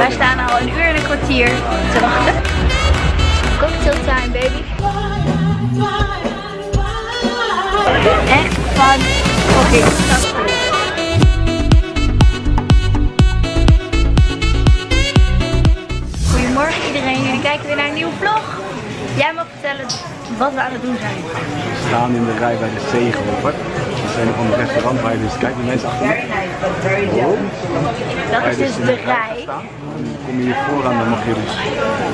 Wij staan al een uur en een kwartier te wachten. Cocktail time, baby. Echt van fucking Goedemorgen iedereen, jullie kijken weer naar een nieuwe vlog. Jij mag vertellen wat we aan het doen zijn. We staan in de rij bij de Zeegrover. We zijn van het restaurant waar je dus kijkt de mensen achter me. Oh. Dat is dus de rij staan. Dan kom je hier vooraan, dan mag je dus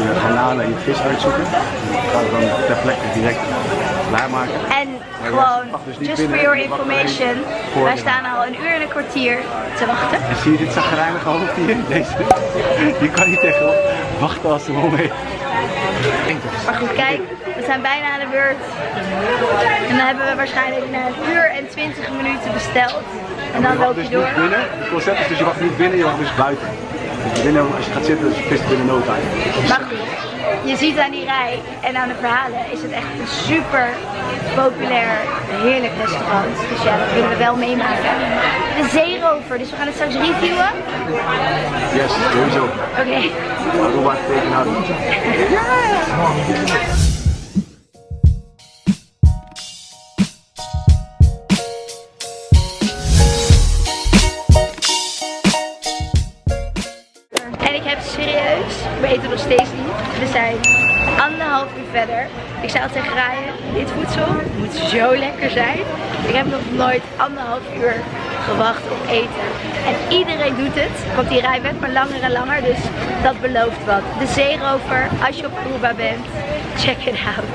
je garnalen en je vis uitzoeken. Dat gaan we dan ter plekke direct klaarmaken. En gewoon, dus just for your information, voor- wij staan al een uur en een kwartier te wachten. En zie je dit zagrijnige hoofd hier? Deze. Je kan niet tegen wachten als de moment heeft. Maar goed, kijk, we zijn bijna aan de beurt. En dan hebben we waarschijnlijk na een uur en twintig minuten besteld. En dan loop je dus door. binnen. Het concept is dus je mag niet binnen, je mag dus buiten. Dus binnen, als je gaat zitten, is het vis binnen no time. Maar goed, je ziet aan die rij en aan de verhalen is het echt een super populair, heerlijk restaurant. Dus ja, dat willen we wel meemaken. De zeerover, dus we gaan het straks reviewen. Yes, sowieso. Oké. Aruba tegenhouden. Verder. Ik zei al tegen Ryan, dit voedsel moet zo lekker zijn. Ik heb nog nooit anderhalf uur gewacht op eten. En iedereen doet het, want die rij werd maar langer en langer, dus dat belooft wat. De zeerover, als je op Aruba bent, check it out.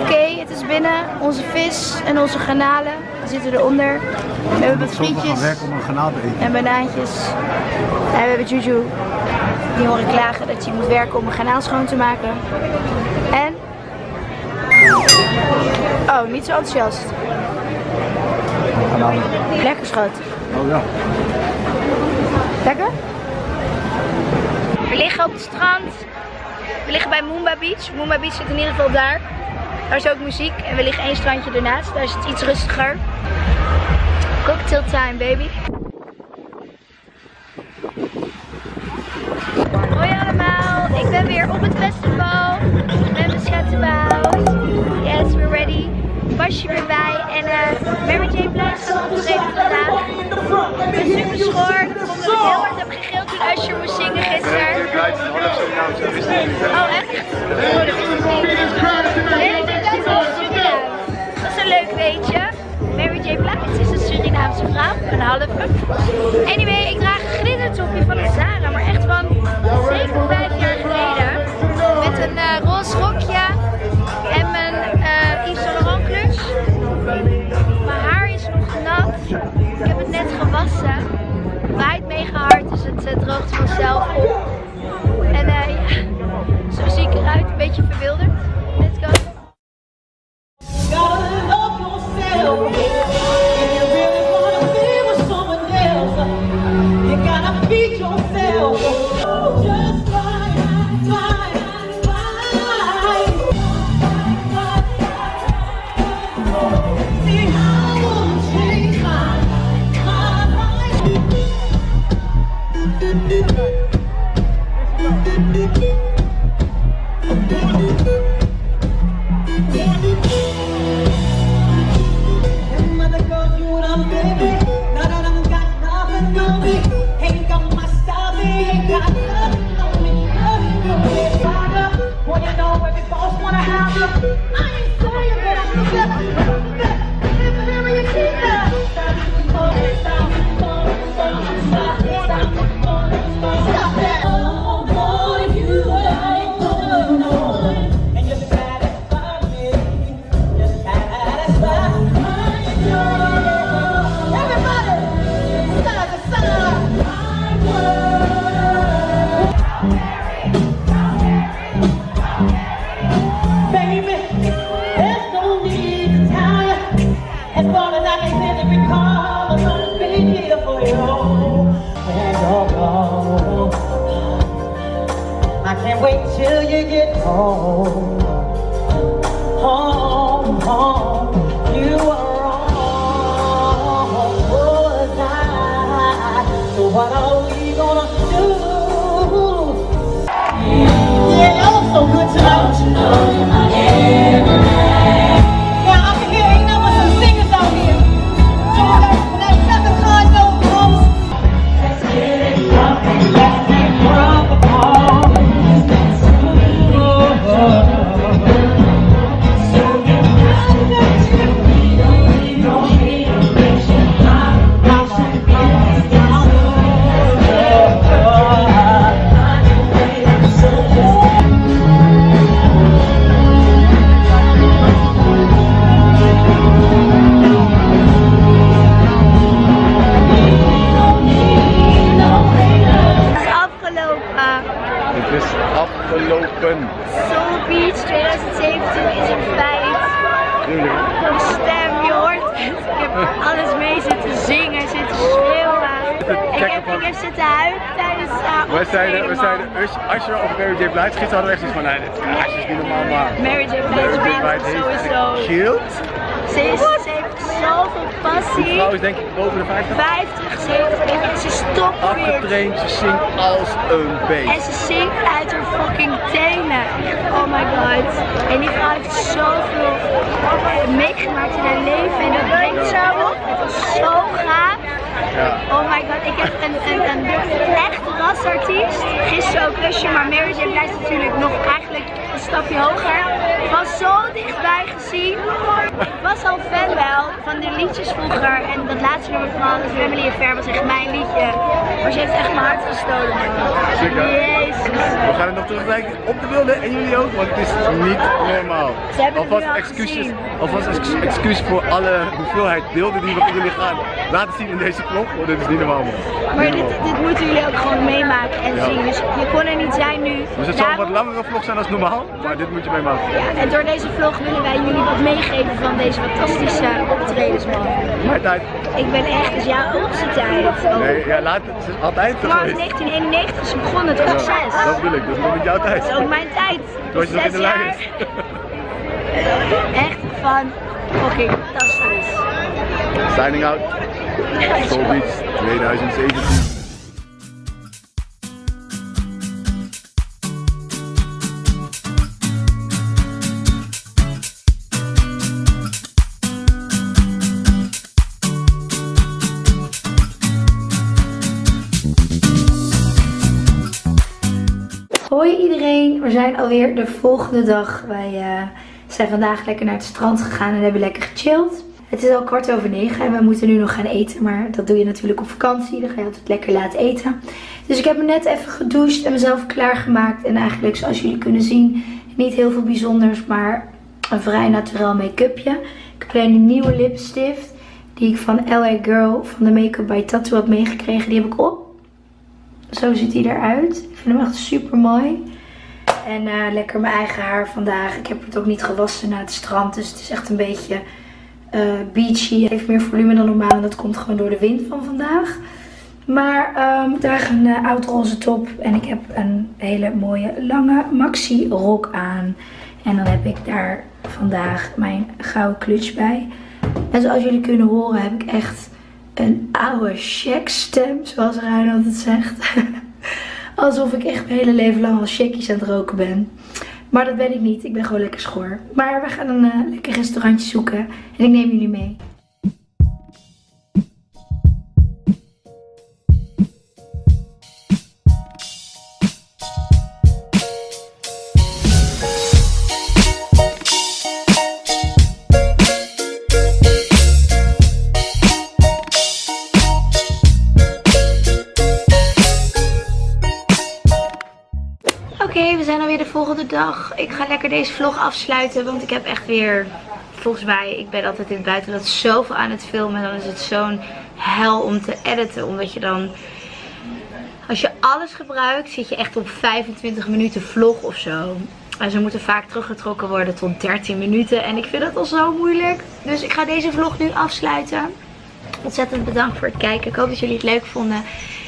Oké, het is binnen. Onze vis en onze garnalen zitten eronder. We hebben wat frietjes om een granaat te eten. en banaantjes. En we hebben Juju. Die horen klagen dat hij moet werken om een garnaal schoon te maken. En... Oh, niet zo enthousiast. Lekker schat. Oh ja. Lekker? We liggen op het strand. We liggen bij Moomba Beach. Moomba Beach zit in ieder geval daar. Daar is ook muziek. En we liggen één strandje ernaast. Daar is het iets rustiger. Cocktail time, baby. Oh echt? Dat is een leuk weetje. Mary J. Blige is een Surinaamse vrouw, een halve. Anyway, ik draag een glittertopje van de Zara, maar echt van zeker vijf jaar geleden. Met een eh, roze rokje en mijn eh Yves Saint Laurent clutch. Mijn haar is nog nat. Ik heb het net gewassen. Het waait mega hard, dus het eh, droogt vanzelf feed yourself. When. I can't wait till you get home. Home, home. You are wrong. Was I? So what are we gonna do? Wij zeiden, we zeiden. Us- Usher of Mary J. Blige. Gisteren hadden we echt zoiets van, nee, dit is niet normaal, maar... Mary J. Blige wint sowieso. Killed. Ze, is, ze heeft zoveel Die passie. vrouw is denk ik boven de 50. 50, 70 en ze stopt weer. Afgetraind, ze zingt als een En beest. ze zingt uit haar fucking tenen. Oh my god. En die vrouw heeft zoveel meegemaakt in haar leven. En dat brengt zo op. Het is zo gaaf. Ja. Oh my god, ik heb een, een, een echt rasartiest. Gisteren ook Usher, maar Mary J. blijft natuurlijk nog eigenlijk een stapje hoger. Van zo dichtbij gezien. Ik was al fan wel van de liedjes vroeger. En dat laatste nummer van Alles Family Affair was echt mijn liedje. Maar ze heeft echt mijn hart gestolen. Zeker. Jezus. We gaan het nog terugkijken op de beelden en jullie ook, want het is niet normaal. Ze hebben alvast al excuses, alvast ex- excuus voor alle hoeveelheid beelden die we jullie gaan laten zien in deze vlog, want dit is niet normaal. man. Maar Niet dit, normaal. dit moeten jullie ook gewoon meemaken en Ja. zien. Dus je kon er niet zijn nu. Dus het zal een wat langere vlog zijn als normaal, maar dit moet je meemaken. Ja, en door deze vlog willen wij jullie wat meegeven van deze fantastische optredens, man. Mijn tijd. Ik ben echt, dus ja, onze tijd. Oh. Nee, ja, laat het. Het is altijd Maar geweest. 1991 is begonnen, het was Ja, dat bedoel ik, dat is nog niet jouw tijd. Dat is ook mijn tijd. Toen was je nog in de leiders. Echt van fucking fantastisch. Signing out. Beach 2017. Hoi iedereen, we zijn alweer de volgende dag. Wij eh, zijn vandaag lekker naar het strand gegaan en hebben lekker gechilled. Het is al kwart over negen en we moeten nu nog gaan eten. Maar dat doe je natuurlijk op vakantie. Dan ga je altijd lekker laat eten. Dus ik heb me net even gedoucht en mezelf klaargemaakt. En eigenlijk zoals jullie kunnen zien, niet heel veel bijzonders. Maar een vrij naturel make-upje. Ik heb alleen een nieuwe lipstift. Die ik van LA Girl van de Make-up by Tattoo heb meegekregen. Die heb ik op. Zo ziet hij eruit. Ik vind hem echt super mooi. En eh, lekker mijn eigen haar vandaag. Ik heb het ook niet gewassen na het strand. Dus het is echt een beetje eh, beachy. Heeft meer volume dan normaal. En dat komt gewoon door de wind van vandaag. Maar ehm, ik draag een uh, oud roze top. En ik heb een hele mooie lange maxi rok aan. En dan heb ik daar vandaag mijn gouden clutch bij. En zoals jullie kunnen horen heb ik echt een oude stem, zoals Rijn altijd zegt. Alsof ik echt mijn hele leven lang al checkies aan het roken ben. Maar dat ben ik niet. Ik ben gewoon lekker schoor. Maar we gaan een uh, lekker restaurantje zoeken. En ik neem jullie mee. Volgende dag. Ik ga lekker deze vlog afsluiten, want ik heb echt weer, volgens mij, ik ben altijd in het buitenland zoveel aan het filmen. Dan is het zo'n hel om te editen, omdat je dan, als je alles gebruikt, zit je echt op 25 minuten vlog of zo. En ze moeten vaak teruggetrokken worden tot 13 minuten. En ik vind dat al zo moeilijk. Dus ik ga deze vlog nu afsluiten. Ontzettend bedankt voor het kijken. Ik hoop dat jullie het leuk vonden.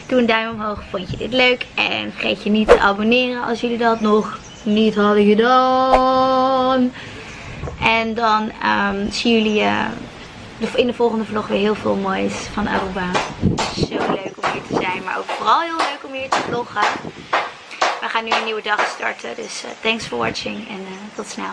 Doe een duim omhoog, vond je dit leuk. En vergeet je niet te abonneren als jullie dat nog niet hadden gedaan. En dan um, zien jullie uh, in de volgende vlog weer heel veel moois van Aruba. Zo leuk om hier te zijn, maar ook vooral heel leuk om hier te vloggen. We gaan nu een nieuwe dag starten, dus uh, thanks for watching en uh, tot snel.